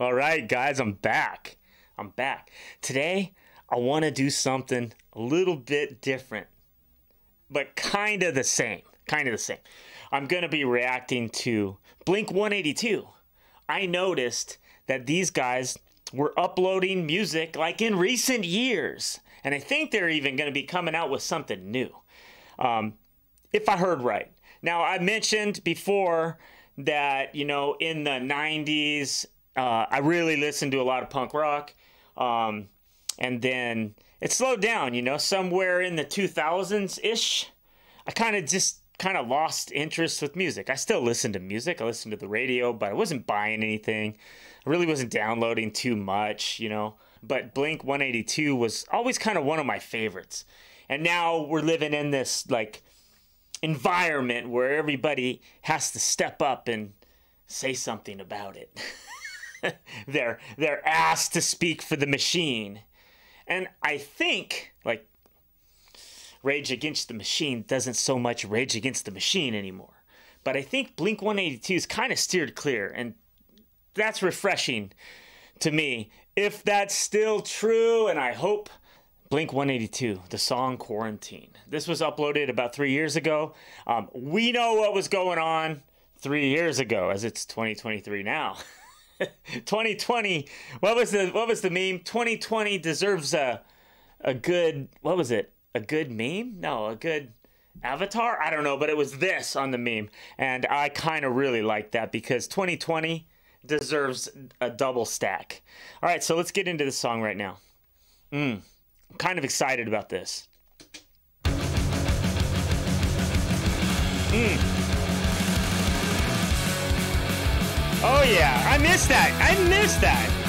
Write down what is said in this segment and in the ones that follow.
All right, guys, I'm back. I'm back. Today, I want to do something a little bit different, but kind of the same. Kind of the same. I'm going to be reacting to Blink 182. I noticed that these guys were uploading music like in recent years, and I think they're even going to be coming out with something new. Um, if I heard right. Now, I mentioned before that, you know, in the 90s, uh, I really listened to a lot of punk rock. Um, and then it slowed down, you know, somewhere in the 2000s ish. I kind of just kind of lost interest with music. I still listened to music, I listened to the radio, but I wasn't buying anything. I really wasn't downloading too much, you know. But Blink 182 was always kind of one of my favorites. And now we're living in this like environment where everybody has to step up and say something about it. they're they're asked to speak for the machine. And I think like Rage Against the Machine doesn't so much rage against the machine anymore. But I think Blink 182 is kind of steered clear and that's refreshing to me. If that's still true and I hope Blink 182, the song Quarantine. This was uploaded about three years ago. Um, we know what was going on three years ago, as it's 2023 now. 2020, what was the what was the meme? 2020 deserves a a good what was it? A good meme? No, a good avatar? I don't know, but it was this on the meme, and I kind of really like that because 2020 deserves a double stack. All right, so let's get into the song right now. Mm. I'm kind of excited about this. Mm. Oh yeah, I missed that. I missed that.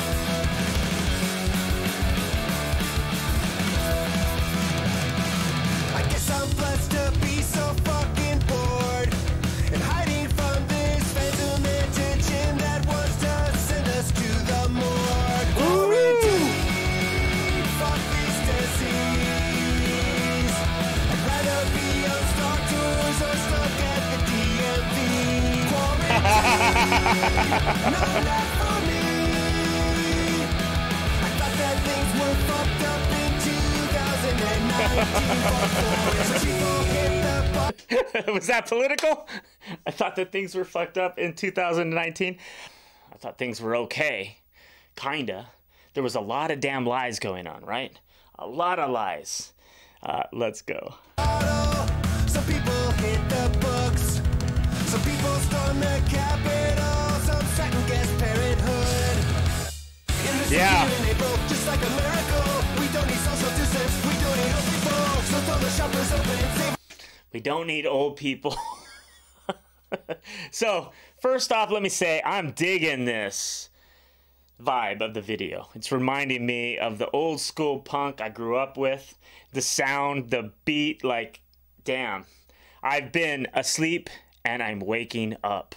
Was that political? I thought that things were fucked up in 2019. I thought things were okay. Kinda. There was a lot of damn lies going on, right? A lot of lies. Uh, let's go. We don't need old people. so, first off, let me say I'm digging this vibe of the video. It's reminding me of the old school punk I grew up with. The sound, the beat, like, damn. I've been asleep and I'm waking up.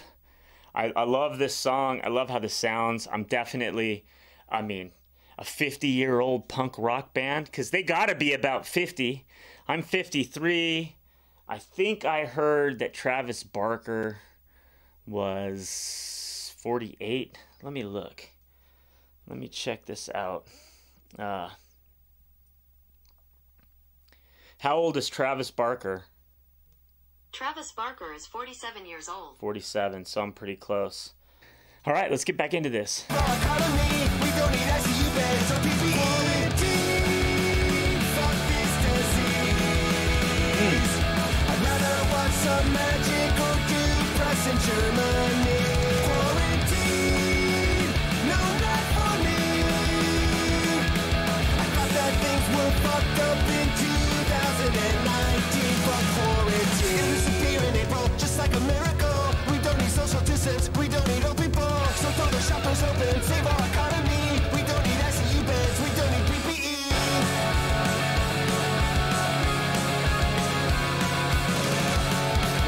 I, I love this song. I love how this sounds. I'm definitely, I mean, a 50 year old punk rock band because they got to be about 50. I'm 53. I think I heard that Travis Barker was 48. Let me look. Let me check this out. Uh, how old is Travis Barker? Travis Barker is 47 years old. 47, so I'm pretty close. All right, let's get back into this. Some magical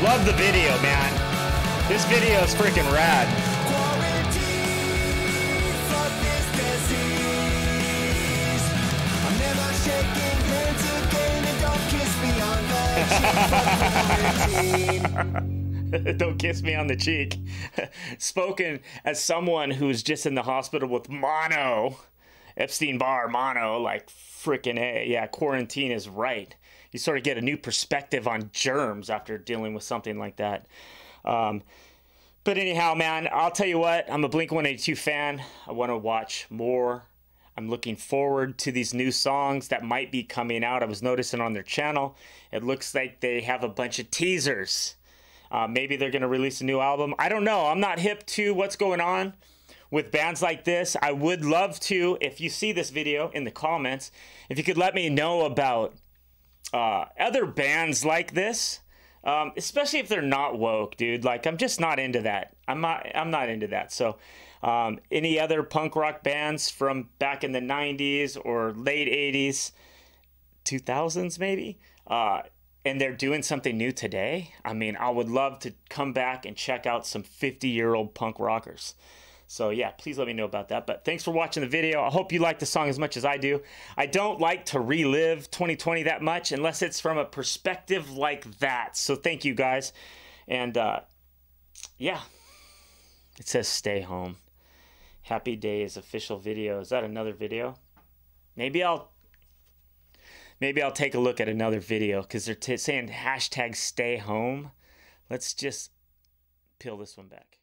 Love the video, man. This video is freaking rad. Don't kiss me on the cheek. Spoken as someone who's just in the hospital with mono. Epstein Barr, mono, like freaking A. Yeah, quarantine is right. You sort of get a new perspective on germs after dealing with something like that. Um, but anyhow, man, I'll tell you what, I'm a Blink 182 fan. I want to watch more. I'm looking forward to these new songs that might be coming out. I was noticing on their channel, it looks like they have a bunch of teasers. Uh, maybe they're going to release a new album. I don't know. I'm not hip to what's going on with bands like this. I would love to, if you see this video in the comments, if you could let me know about uh, other bands like this. Um, especially if they're not woke, dude. Like I'm just not into that. I'm not. I'm not into that. So, um, any other punk rock bands from back in the '90s or late '80s, 2000s maybe, uh, and they're doing something new today. I mean, I would love to come back and check out some 50 year old punk rockers. So yeah, please let me know about that. But thanks for watching the video. I hope you like the song as much as I do. I don't like to relive 2020 that much unless it's from a perspective like that. So thank you guys. And uh, yeah, it says stay home. Happy Days official video. Is that another video? Maybe I'll maybe I'll take a look at another video because they're saying hashtag stay home. Let's just peel this one back.